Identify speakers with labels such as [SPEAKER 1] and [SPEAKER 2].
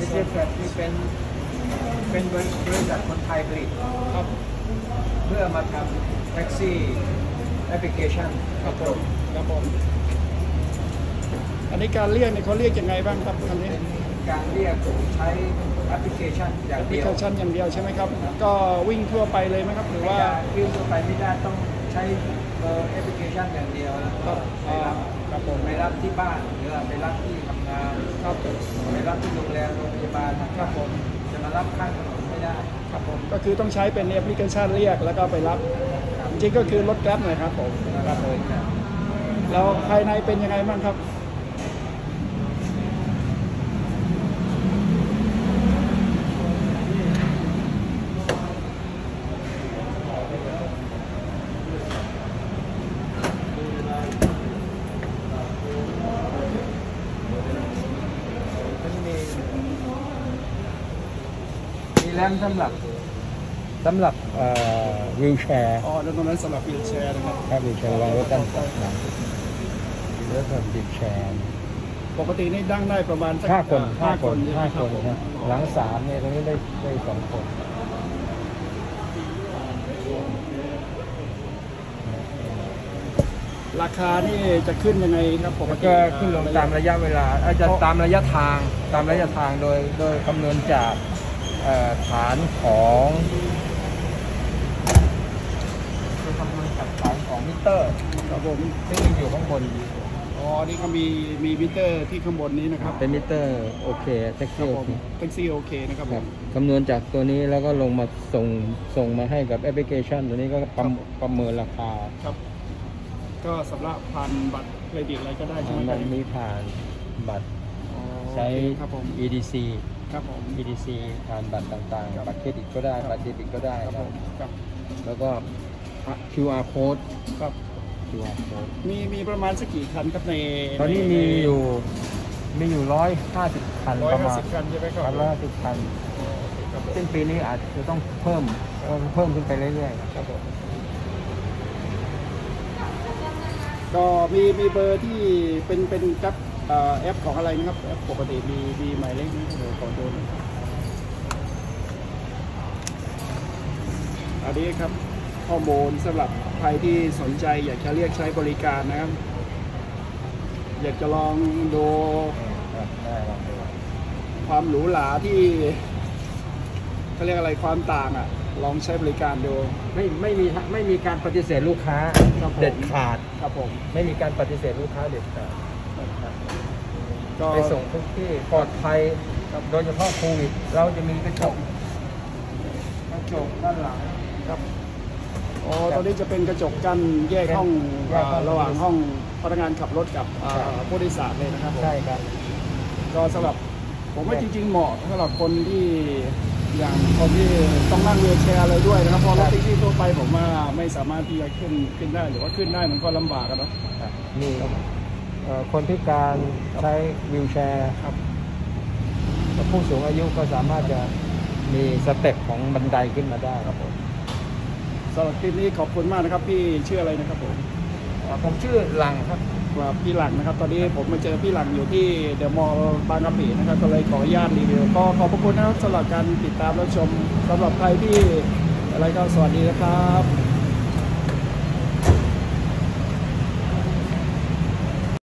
[SPEAKER 1] ไม่ใช่แฟลตที่เป็นเป็นบริษัทคนไทยผลิต
[SPEAKER 2] ครับ
[SPEAKER 1] เพื่อมาทำแท็กซี่แอปพลิเคชัน
[SPEAKER 2] ครับผมครับผมอันนี้การเรียกเนี่ยเขาเรียกยังไงบ้างครับคันนี้
[SPEAKER 1] เป็นการเรียกใช้แอปพลิเคชันอ
[SPEAKER 2] แอย่างปพ
[SPEAKER 1] เดี
[SPEAKER 2] ลิ
[SPEAKER 1] ยว
[SPEAKER 2] เคชันอย่างเดียวใช่ไหมครับ ก็วิ่งทั่วไปเลยไหมครับหรือว่า
[SPEAKER 1] วิ่งทั่วไปไม่ได้ต้อง ใช้เอ่อแอปพลิเคชันอย่างเดียวแล้วก็ไปรับ
[SPEAKER 2] ครับผม
[SPEAKER 1] ไปรับที่บ้านหรือว่าไปรับที่ทำงาน
[SPEAKER 2] ครับ
[SPEAKER 1] ไปรับที่โรงแรมโรงพยาบาลนะครับ
[SPEAKER 2] ผม
[SPEAKER 1] จะมารับข้างถนนไม่ได้
[SPEAKER 2] ครับผมก็คือต้องใช้เป็นแอปพลิเคชันเรียกแล้วก็ไปรับจริงก็คือรถแกร็บหน่อยครับผมครับผมแล้วภายในเป็นยังไงบ้างครับ
[SPEAKER 1] แรมสำหรับสำหรับวิวแชร์
[SPEAKER 2] อ๋อแล้วตรงนั้นสำหรับวีลแชร์นะครับ
[SPEAKER 1] ถ้าวิวแชร์วางรถด้านหลังรถแบบวิวแชร์
[SPEAKER 2] ปกตินี่นั่งได้ประมาณสัก
[SPEAKER 1] ห้าคน
[SPEAKER 2] ห้า
[SPEAKER 1] ห้า
[SPEAKER 2] ค
[SPEAKER 1] คนน
[SPEAKER 2] ใช่ไหม
[SPEAKER 1] ห้า
[SPEAKER 2] ค
[SPEAKER 1] ครับน
[SPEAKER 2] ผม
[SPEAKER 1] นะหลังสามเนี่ยตรงนี้ได้ได้สองคน
[SPEAKER 2] ราคานี่จะขึ้นยังไงครับปก
[SPEAKER 1] แล้ว
[SPEAKER 2] ติ
[SPEAKER 1] ก็ขึ้นลงตามระยะเวลาอาจจะตามระยะทางตามระยะทางโดยโดยคำนวณจากเอ่อ ฐานของโดยคำนวณจากฐานของมิเตอร์
[SPEAKER 2] ครับผม
[SPEAKER 1] ซึ่งมันอยู่ข้างบน
[SPEAKER 2] อ๋อนี่ก็มีมีมิเตอร์ที่ข้างบนนี้นะครับ
[SPEAKER 1] เป็นมิเตอร์โอเคแท็ก
[SPEAKER 2] ครั
[SPEAKER 1] ซี่
[SPEAKER 2] บ
[SPEAKER 1] โอ
[SPEAKER 2] ผม
[SPEAKER 1] เค
[SPEAKER 2] แท็กซี่โอเคนะครับ
[SPEAKER 1] ค
[SPEAKER 2] ผ
[SPEAKER 1] รับ
[SPEAKER 2] ม
[SPEAKER 1] คำนวณจากตัวนี้แล้วก็ลงมาส่งส่งมาให้กับแอปพลิเคชัน ตัวนี้ก็ประมประเมินราคา
[SPEAKER 2] ครับ ก็สำหรับผ่านบัตรเครดิตอะไรก็ได้ใช่ไหมค
[SPEAKER 1] มั
[SPEAKER 2] รับ
[SPEAKER 1] นมีผ่านบัตร
[SPEAKER 2] อ๋อ
[SPEAKER 1] ใช้
[SPEAKER 2] โอเคครับผม
[SPEAKER 1] EDC
[SPEAKER 2] ครับผม
[SPEAKER 1] EDC ผ่านบัตรต่าง
[SPEAKER 2] ครับ
[SPEAKER 1] ๆ บัตรเครดิตก็ได้
[SPEAKER 2] ครับ
[SPEAKER 1] บัตรเดบิตก็ได้
[SPEAKER 2] ครับ
[SPEAKER 1] ค
[SPEAKER 2] ผ
[SPEAKER 1] รับ
[SPEAKER 2] มครับ
[SPEAKER 1] แล้วก็ QR code
[SPEAKER 2] ครับ
[SPEAKER 1] QR code
[SPEAKER 2] มีมีประมาณสักกี่คันครับใน
[SPEAKER 1] ตอนนี้มีอยู่มีอยู่ร้อยห้าสิบคัน
[SPEAKER 2] ร้อย
[SPEAKER 1] ประ
[SPEAKER 2] ห้า
[SPEAKER 1] มาณ
[SPEAKER 2] สิบคันใช่ไหมครับ
[SPEAKER 1] ร้อยห้าสิบคัน
[SPEAKER 2] ครับผม
[SPEAKER 1] ซึ่งปีนี้อาจจะต้องเพิ่มเพิ่มเพิ่มขึ้นไปเรื่อยๆ
[SPEAKER 2] ครับผมก็มีมีเบอร์ที่เป็นเป็นกับเอ่อ แอปของอะไรนะครับแอปปกติมีมีหมายเลขนี้เดี๋ยวขอดูหน่อยอันนี้ครับข้อมูลสำหรับใครที่สนใจอยากจะเรียกใช้บริการนะครับ อยากจะลองดู
[SPEAKER 1] ครับได้ลองดู
[SPEAKER 2] ความหรูหราที่เขาเรียกอะไรความต่างอะ ลองใช้บริการดู
[SPEAKER 1] ไม่ไม่มีไม่มีการปฏิเสธลูกค้า
[SPEAKER 2] ครับผม
[SPEAKER 1] เด็ดขาด
[SPEAKER 2] ครับผม
[SPEAKER 1] ไม่มีการปฏิเสธลูกค้าเด็ดขาด
[SPEAKER 2] ก็
[SPEAKER 1] ไปส่งทุกที่ปลอดภัยโดยเฉพาะโควิดเราจะมีกระจกกระจกด้านหลัง
[SPEAKER 2] ครับอ๋อตอนนี้จะเป็นกระจกกั้นแยกห้อง
[SPEAKER 1] แยกห้อง
[SPEAKER 2] เอ่อระหว่างห้องพนักงานขับรถกับเอ่อผู้โดยสารเลยนะครับผม
[SPEAKER 1] ใช่ครับ
[SPEAKER 2] ก็สำหรับผมว่าจริง ๆ เหมาะสำหรับคนที่อย่างคนที่ต้องนั่งเวีลแชร์เลยด้วยนะครับเพราะรถแท็กซี่ทั่วไปผมว่าไม่สามารถที่จะขึ้นขึ้นได้หรือว่าขึ้นได้มันก็ลำบากอะเนาะ
[SPEAKER 1] มีเอ่อ คนพิการใช้วิวแชร์
[SPEAKER 2] ครับ
[SPEAKER 1] กับผู้สูงอายุก็สามารถจะมีสเต็ปของบันไดขึ้นมาได้ครับผม
[SPEAKER 2] สำหรับคลิปนี้ขอบคุณมากนะครับ พี่ชื่ออะไรนะครับผม
[SPEAKER 1] ผมชื่อหลังครับ
[SPEAKER 2] ว่าพี่หลังนะครับ ตอนนี้ผมมาเจอพี่หลังอยู่ที่เดอะมอลล์บางกะปินะครับก็เลยขออนุญาตรีวิวก็ขอบพระคุณนะครับสำหรับการติดตามรับชมสำหรับใครที่อะไรก็สวัสดีนะครับ